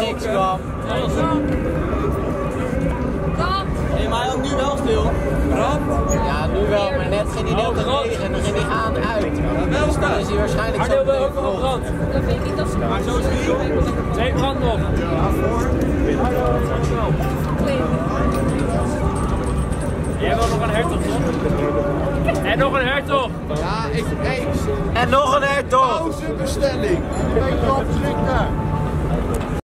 niks kwam. Nee, maar hij had nu wel stil. Ja, nu wel, maar net ging hij net oh, te regen en dan ging hij aan uit. Wel dus Dan staan. is hij waarschijnlijk Maar zo deel ook nog brand. Dat vind ik niet dat ze Maar zo is het niet. Twee brand nog. Jij wil nog een hertog, toch? En nog een hertog. Ja, ik, hey, En nog een hertog! pauzebestelling. Een beetje opschrikken.